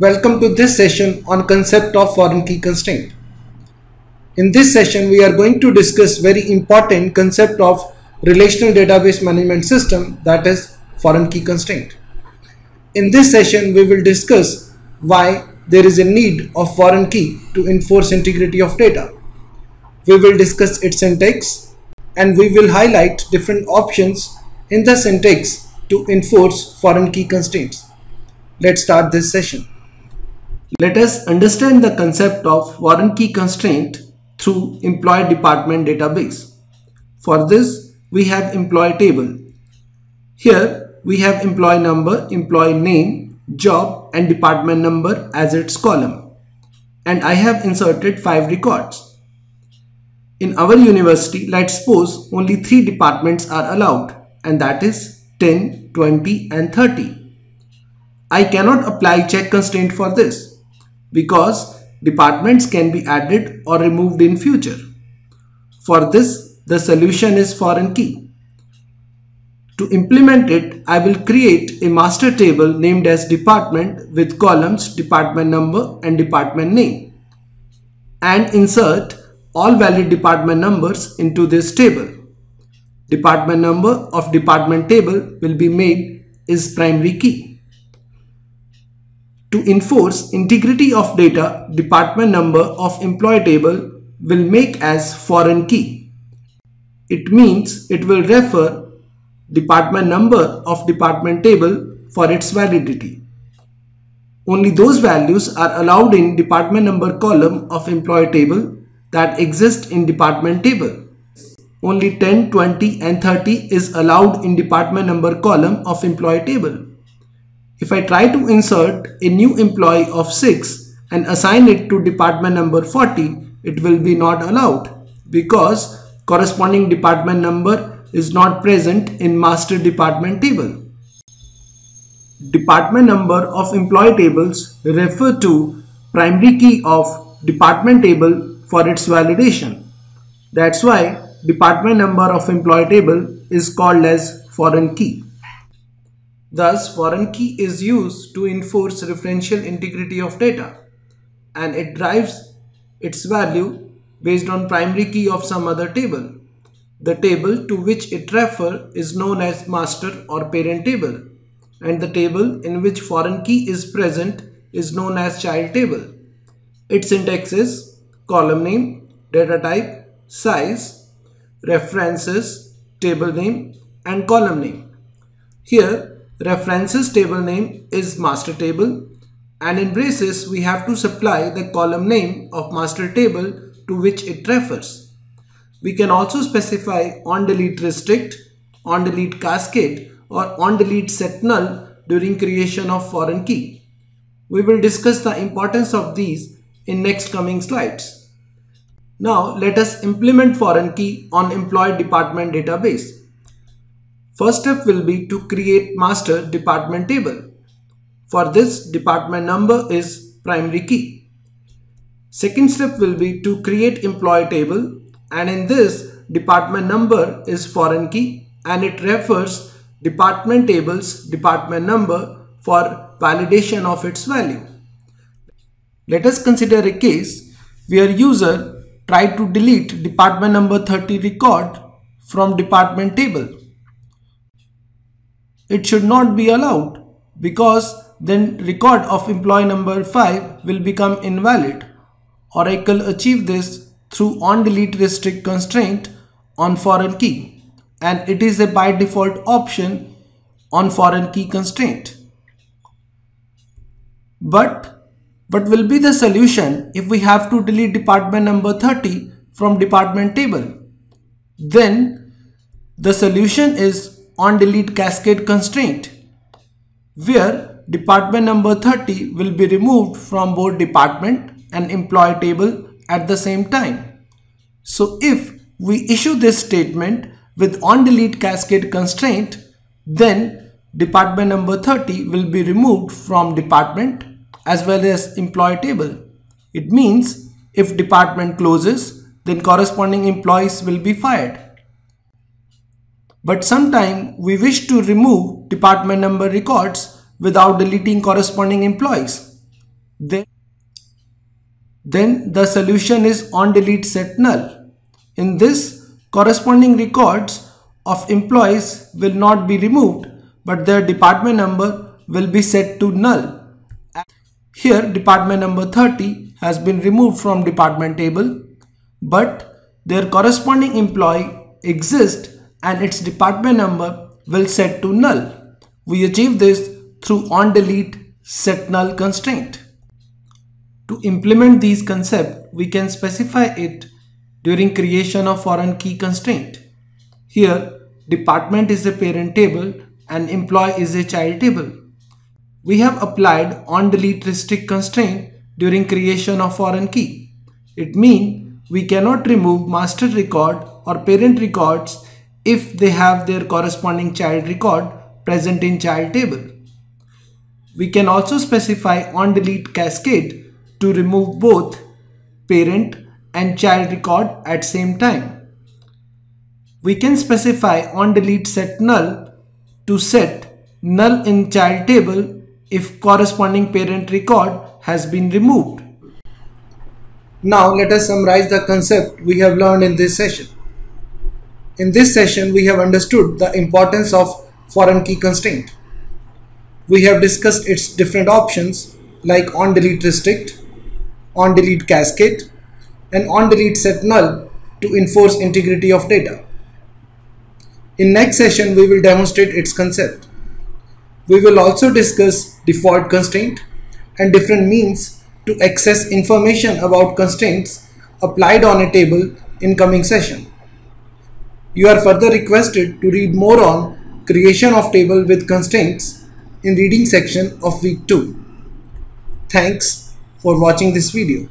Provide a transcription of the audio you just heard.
Welcome to this session on concept of foreign key constraint. In this session we are going to discuss very important concept of relational database management system that is foreign key constraint. In this session we will discuss why there is a need of foreign key to enforce integrity of data. We will discuss its syntax and we will highlight different options in the syntax to enforce foreign key constraints. Let's start this session. Let us understand the concept of foreign key constraint through employee department database. For this, we have employee table. Here, we have employee number, employee name, job and department number as its column. And I have inserted 5 records. In our university, let's suppose only 3 departments are allowed and that is 10, 20 and 30. I cannot apply check constraint for this because departments can be added or removed in future. For this, the solution is foreign key. To implement it, I will create a master table named as department with columns department number and department name and insert all valid department numbers into this table. Department number of department table will be made is primary key. To enforce integrity of data, department number of employee table will make as foreign key. It means it will refer department number of department table for its validity. Only those values are allowed in department number column of employee table that exist in department table. Only 10, 20 and 30 is allowed in department number column of employee table. If I try to insert a new employee of 6 and assign it to department number 40, it will be not allowed because corresponding department number is not present in master department table. Department number of employee tables refer to primary key of department table for its validation. That's why department number of employee table is called as foreign key. Thus, foreign key is used to enforce referential integrity of data and it drives its value based on primary key of some other table. The table to which it refers is known as master or parent table and the table in which foreign key is present is known as child table. Its syntax is column name, data type, size, references, table name and column name. Here references table name is master table and in braces we have to supply the column name of master table to which it refers. We can also specify on delete restrict, on delete cascade or on delete set null during creation of foreign key. We will discuss the importance of these in next coming slides. Now let us implement foreign key on employee department database. First step will be to create master department table. For this department number is primary key. Second step will be to create employee table and in this department number is foreign key and it refers department tables department number for validation of its value. Let us consider a case where user tried to delete department number 30 record from department table it should not be allowed because then record of employee number 5 will become invalid. Oracle achieve this through on delete restrict constraint on foreign key and it is a by default option on foreign key constraint. But what will be the solution if we have to delete department number 30 from department table? Then the solution is on delete cascade constraint where department number 30 will be removed from both department and employee table at the same time. So if we issue this statement with on delete cascade constraint then department number 30 will be removed from department as well as employee table. It means if department closes then corresponding employees will be fired. But sometime we wish to remove department number records without deleting corresponding employees. then, then the solution is on delete set null. In this, corresponding records of employees will not be removed, but their department number will be set to null. Here, department number 30 has been removed from department table, but their corresponding employee exists and its department number will set to null. We achieve this through onDelete set null constraint. To implement these concepts, we can specify it during creation of foreign key constraint. Here, department is a parent table and employee is a child table. We have applied onDelete restrict constraint during creation of foreign key. It means we cannot remove master record or parent records if they have their corresponding child record present in child table. We can also specify on delete cascade to remove both parent and child record at same time. We can specify on delete set null to set null in child table if corresponding parent record has been removed. Now let us summarize the concept we have learned in this session. In this session we have understood the importance of foreign key constraint. We have discussed its different options like on delete restrict, on delete cascade and on delete set null to enforce integrity of data. In next session we will demonstrate its concept. We will also discuss default constraint and different means to access information about constraints applied on a table in coming session. You are further requested to read more on creation of table with constraints in reading section of week 2. Thanks for watching this video.